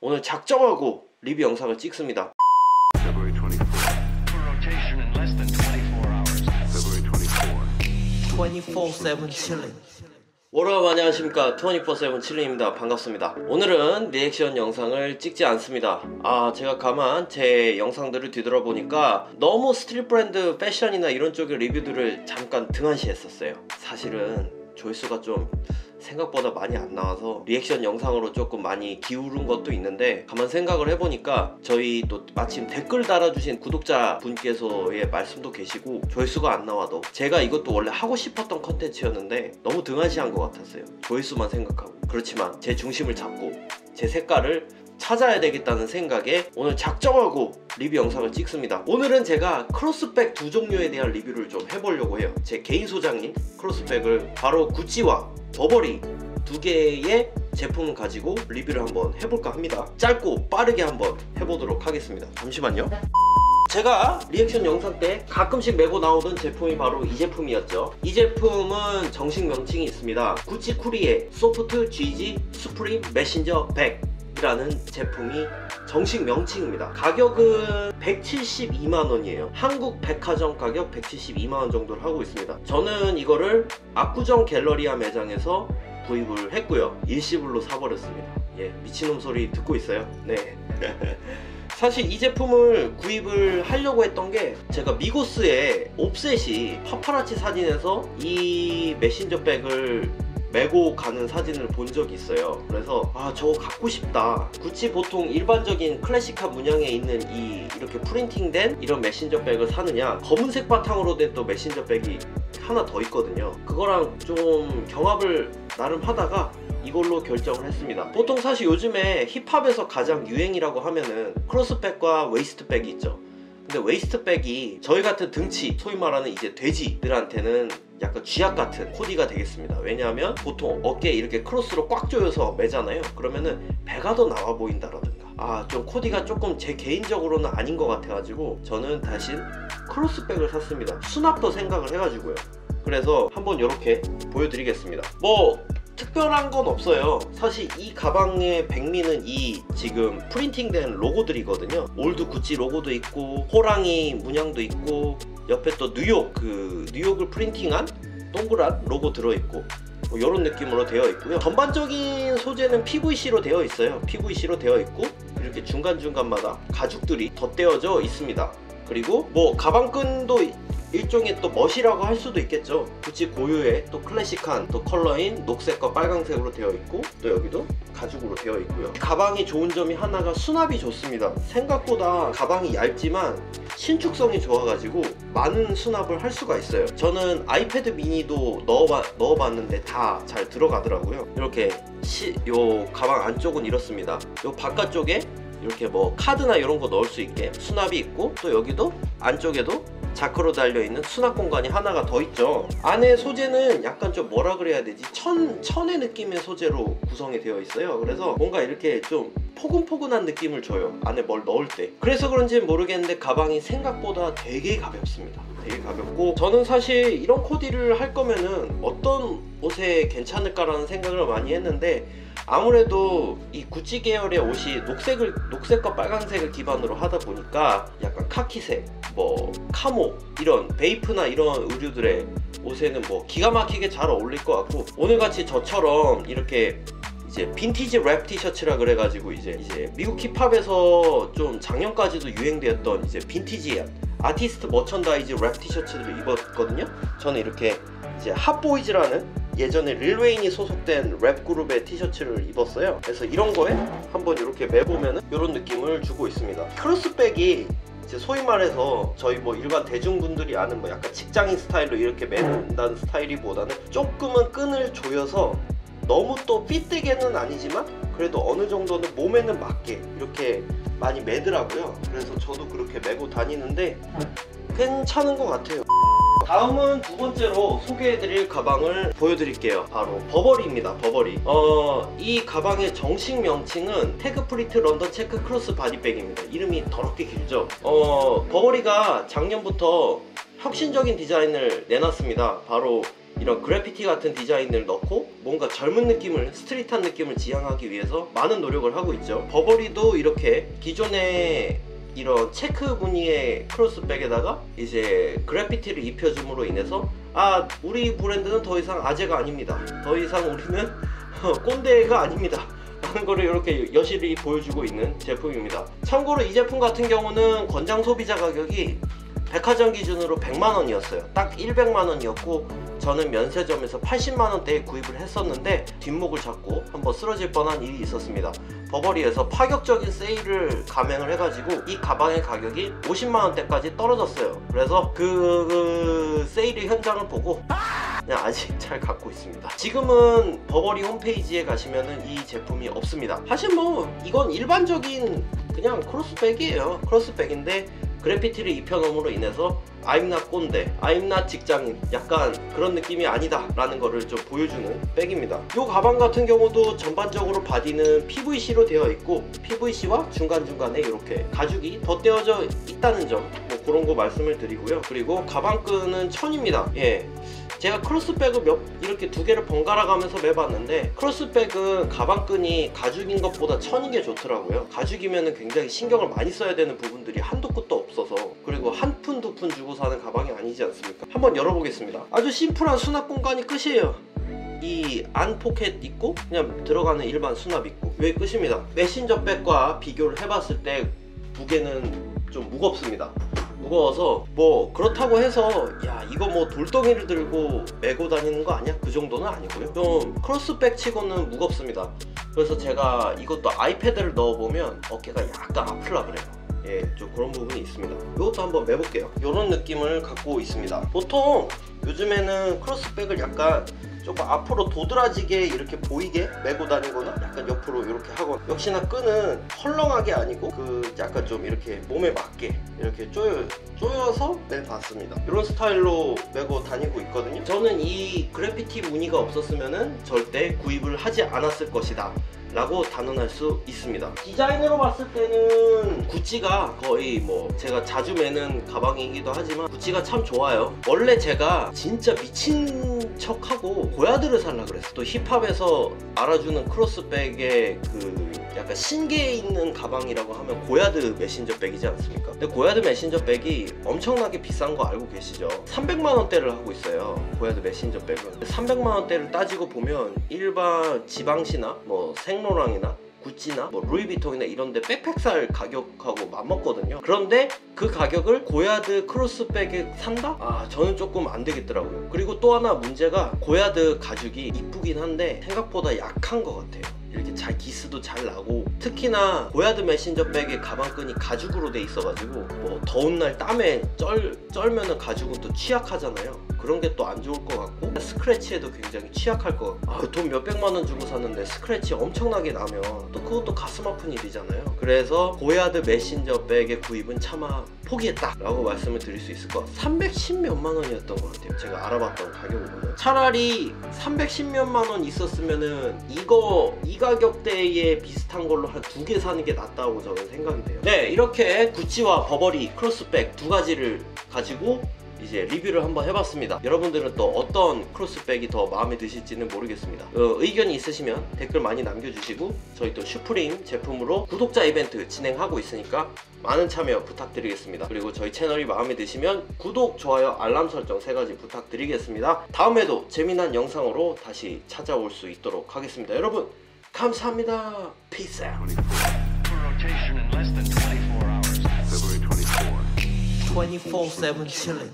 오늘 작정하고 리뷰 영상을 찍습니다. February 24. for rotation in less than 24 hours. February 24. 24-7 chilling. 여러분 안녕하십니까 24-7 chilling입니다 반갑습니다 오늘은 리액션 영상을 찍지 않습니다 아 제가 가만 제 영상들을 뒤돌아보니까 너무 street 브랜드 패션이나 이런 쪽의 리뷰들을 잠깐 등한시했었어요 사실은 조회수가 좀 생각보다 많이 안 나와서 리액션 영상으로 조금 많이 기울은 것도 있는데 가만 생각을 해보니까 저희 또 마침 댓글 달아주신 구독자 분께서의 말씀도 계시고 조회수가 안 나와도 제가 이것도 원래 하고 싶었던 컨텐츠였는데 너무 등한시한 것 같았어요. 조회수만 생각하고. 그렇지만 제 중심을 잡고 제 색깔을 찾아야 되겠다는 생각에 오늘 작정하고 리뷰 영상을 찍습니다. 오늘은 제가 크로스백 두 종류에 대한 리뷰를 좀 해보려고 해요. 제 개인 소장님 크로스백을 바로 구찌와 버버리 두 개의 제품을 가지고 리뷰를 한번 해볼까 합니다. 짧고 빠르게 한번 해보도록 하겠습니다. 잠시만요. 제가 리액션 영상 때 가끔씩 메고 나오던 제품이 바로 이 제품이었죠. 이 제품은 정식 명칭이 있습니다. 구찌 Courrier soft GG Supreme 메신저 백 이라는 제품이 정식 명칭입니다. 가격은 172만원이에요. 한국 백화점 가격 172만원 정도를 하고 있습니다. 저는 이거를 압구정 갤러리아 매장에서 구입을 했고요. 일시불로 사버렸습니다. 예, 미친놈 소리 듣고 있어요. 네. 사실 이 제품을 구입을 하려고 했던 게 제가 Migos의 Offset이 파파라치 사진에서 이 메신저 백을 메고 가는 사진을 본 적이 있어요. 그래서 아 저거 갖고 싶다. 구찌 보통 일반적인 클래식한 문양에 있는 이 이렇게 프린팅된 이런 메신저 백을 사느냐 검은색 바탕으로 된 또 메신저 백이 하나 더 있거든요. 그거랑 좀 경합을 나름 하다가 이걸로 결정을 했습니다. 보통 사실 요즘에 힙합에서 가장 유행이라고 하면은 크로스백과 웨이스트백이 있죠. 근데 웨이스트백이 저희 같은 등치, 소위 말하는 이제 돼지들한테는 약간 쥐약 같은 코디가 되겠습니다. 왜냐하면 보통 어깨에 이렇게 크로스로 꽉 조여서 매잖아요. 그러면은 배가 더 나와 보인다라든가. 아, 좀 코디가 조금 제 개인적으로는 아닌 것 같아가지고 저는 대신 크로스백을 샀습니다. 수납도 생각을 해가지고요. 그래서 한번 이렇게 보여드리겠습니다. 뭐 특별한 건 없어요. 사실 이 가방의 백미는 이 지금 프린팅된 로고들이거든요. 올드 구찌 로고도 있고 호랑이 문양도 있고 옆에 또 뉴욕 그 뉴욕을 프린팅한 동그란 로고 들어있고 뭐 이런 느낌으로 되어 있고요. 전반적인 소재는 PVC로 되어 있어요. PVC로 되어 있고 이렇게 중간중간마다 가죽들이 덧대어져 있습니다. 그리고 뭐 가방끈도 일종의 또 멋이라고 할 수도 있겠죠. 구찌 고유의 또 클래식한 또 컬러인 녹색과 빨강색으로 되어 있고 또 여기도 가죽으로 되어 있고요. 가방이 좋은 점이 하나가 수납이 좋습니다. 생각보다 가방이 얇지만 신축성이 좋아가지고 많은 수납을 할 수가 있어요. 저는 아이패드 미니도 넣어봐, 넣어봤는데 다 잘 들어가더라고요. 이렇게 시, 요 가방 안쪽은 이렇습니다. 요 바깥쪽에 이렇게 뭐 카드나 이런 거 넣을 수 있게 수납이 있고 또 여기도 안쪽에도 자크로 달려있는 수납 공간이 하나가 더 있죠. 안에 소재는 약간 좀 뭐라 그래야 되지? 천, 천의 느낌의 소재로 구성이 되어 있어요. 그래서 뭔가 이렇게 좀 포근포근한 느낌을 줘요. 안에 뭘 넣을 때. 그래서 그런지 모르겠는데 가방이 생각보다 되게 가볍습니다. 되게 가볍고 저는 사실 이런 코디를 할 거면은 어떤 옷에 괜찮을까라는 생각을 많이 했는데 아무래도 이 구찌 계열의 옷이 녹색을 녹색과 빨간색을 기반으로 하다 보니까 약간 카키색, 뭐 camo 이런 BAPE나 이런 의류들의 옷에는 뭐 기가 막히게 잘 어울릴 것 같고 오늘같이 저처럼 이렇게 이제 빈티지 랩 티셔츠라 그래가지고 이제 이제 미국 힙합에서 좀 작년까지도 유행되었던 이제 빈티지한 아티스트 merchandise 랩 티셔츠를 입었거든요. 저는 이렇게 이제 핫보이즈라는 예전에 릴웨인이 소속된 랩 그룹의 티셔츠를 입었어요. 그래서 이런 거에 한번 이렇게 매보면 이런 느낌을 주고 있습니다. 크로스백이 이제 소위 말해서 저희 뭐 일반 대중분들이 아는 뭐 약간 직장인 스타일로 이렇게 매는다는 스타일이보다는 조금은 끈을 조여서 너무 또 삐뜨게는 아니지만 그래도 어느 정도는 몸에는 맞게 이렇게 많이 매더라고요. 그래서 저도 그렇게 매고 다니는데 괜찮은 것 같아요. 다음은 두 번째로 소개해드릴 가방을 보여드릴게요. 바로 버버리입니다. 버버리. 어, 이 가방의 정식 명칭은 tag print London check crossbody bag입니다. 이름이 더럽게 길죠. 어, 버버리가 작년부터 혁신적인 디자인을 내놨습니다. 바로 이런 그래피티 같은 디자인을 넣고 뭔가 젊은 느낌을 street한 느낌을 지향하기 위해서 많은 노력을 하고 있죠. 버버리도 이렇게 기존의 이런 체크 무늬의 크로스백에다가 이제 그래피티를 입혀줌으로 인해서 아 우리 브랜드는 더 이상 아재가 아닙니다. 더 이상 우리는 꼰대가 아닙니다. 라는 거를 이렇게 여실히 보여주고 있는 제품입니다. 참고로 이 제품 같은 경우는 권장 소비자 가격이 백화점 기준으로 100만 원이었어요. 딱 100만 원이었고 저는 면세점에서 80만 원대에 구입을 했었는데 뒷목을 잡고 한번 쓰러질 뻔한 일이 있었습니다. 버버리에서 파격적인 세일을 감행을 해가지고 이 가방의 가격이 50만 원대까지 떨어졌어요. 그래서 그, 그 세일의 현장을 보고 그냥 아직 잘 갖고 있습니다. 지금은 버버리 홈페이지에 가시면은 이 제품이 없습니다. 사실 뭐 이건 일반적인 그냥 크로스백이에요. 크로스백인데 그래피티를 입혀놓음으로 인해서 not 꼰대, not 직장인 약간 그런 느낌이 아니다 라는 거를 좀 보여주는 백입니다. 이 가방 같은 경우도 전반적으로 body는 PVC로 되어 있고 PVC와 중간중간에 이렇게 가죽이 덧대어져 있다는 점 뭐 그런 거 말씀을 드리고요. 그리고 가방끈은 천입니다. 예 제가 크로스백을 몇 이렇게 두 개를 번갈아 가면서 매봤는데 크로스백은 가방끈이 가죽인 것보다 천인 게 좋더라고요. 가죽이면 굉장히 신경을 많이 써야 되는 부분들이 한도 끝도 없어서 그리고 한 푼 두 푼 주고 사는 가방이 아니지 않습니까? 한번 열어보겠습니다. 아주 심플한 수납 공간이 끝이에요. 이 안 포켓 있고 그냥 들어가는 일반 수납 있고 왜 끝입니다. 메신저 백과 비교를 해봤을 때 무게는 좀 무겁습니다. 무거워서 뭐 그렇다고 해서 야 이거 뭐 돌덩이를 들고 메고 다니는 거 아니야? 그 정도는 아니고요. 좀 크로스백 치고는 무겁습니다. 그래서 제가 이것도 아이패드를 넣어보면 어깨가 약간 아플라 그래요. 예, 좀 그런 부분이 있습니다. 이것도 한번 매볼게요. 이런 느낌을 갖고 있습니다. 보통 요즘에는 크로스백을 약간 조금 앞으로 도드라지게 이렇게 보이게 메고 다니거나 약간 옆으로 이렇게 하거나 역시나 끈은 헐렁하게 아니고 그 약간 좀 이렇게 몸에 맞게 이렇게 조여, 조여서? 매봤습니다. 이런 스타일로 메고 다니고 있거든요. 저는 이 그래피티 무늬가 없었으면 절대 구입을 하지 않았을 것이다 라고 단언할 수 있습니다. 디자인으로 봤을 때는 구찌가 거의 뭐 제가 자주 매는 가방이기도 하지만 구찌가 참 좋아요. 원래 제가 진짜 미친 척하고 고야드를 살라 그랬어 또 힙합에서 알아주는 크로스백의 그 약간 신계에 있는 가방이라고 하면 고야드 메신저 백이지 않습니까 근데 고야드 메신저 백이 엄청나게 비싼 거 알고 계시죠 300만 원대를 하고 있어요 고야드 메신저 백은 300만 원대를 따지고 보면 일반 지방시나 뭐 생로랑이나 구찌나 뭐 루이비통이나 이런데 백팩 살 가격하고 맞먹거든요. 그런데 그 가격을 고야드 크로스백에 산다? 아 저는 조금 안 되겠더라고요. 그리고 또 하나 문제가 고야드 가죽이 이쁘긴 한데 생각보다 약한 것 같아요. 이렇게 잘 기스도 잘 나고 특히나 고야드 메신저 백의 가방끈이 가죽으로 돼 있어가지고 뭐 더운 날 땀에 쩔, 쩔면은 가죽은 또 취약하잖아요 그런 게 또 안 좋을 것 같고 스크래치에도 굉장히 취약할 것 같고. 아, 돈 몇백만 원 주고 샀는데 스크래치 엄청나게 나면 또 그것도 가슴 아픈 일이잖아요. 그래서 고야드 메신저 백의 구입은 차마 포기했다 라고 말씀을 드릴 수 있을 것 같아요. 310 몇만 원이었던 것 같아요. 제가 알아봤던 가격으로는. 차라리 310 몇만 원 있었으면은 이거 이 가격대에 비슷한 걸로 한 두 개 사는 게 낫다고 저는 생각이 돼요. 네 이렇게 구찌와 버버리 크로스백 두 가지를 가지고 이제 리뷰를 한번 해봤습니다. 여러분들은 또 어떤 크로스백이 더 마음에 드실지는 모르겠습니다. 어, 의견이 있으시면 댓글 많이 남겨주시고 저희 또 슈프림 제품으로 구독자 이벤트 진행하고 있으니까 많은 참여 부탁드리겠습니다. 그리고 저희 채널이 마음에 드시면 구독, 좋아요, 알람 설정 세 가지 부탁드리겠습니다. 다음에도 재미난 영상으로 다시 찾아올 수 있도록 하겠습니다. 여러분 감사합니다. Peace out. 24 7 chilling.